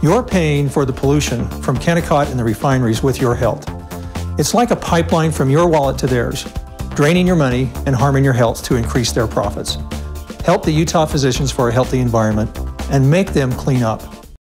You're paying for the pollution from Kennecott and the refineries with your health. It's like a pipeline from your wallet to theirs, draining your money and harming your health to increase their profits. Help the Utah Physicians for a Healthy Environment and make them clean up.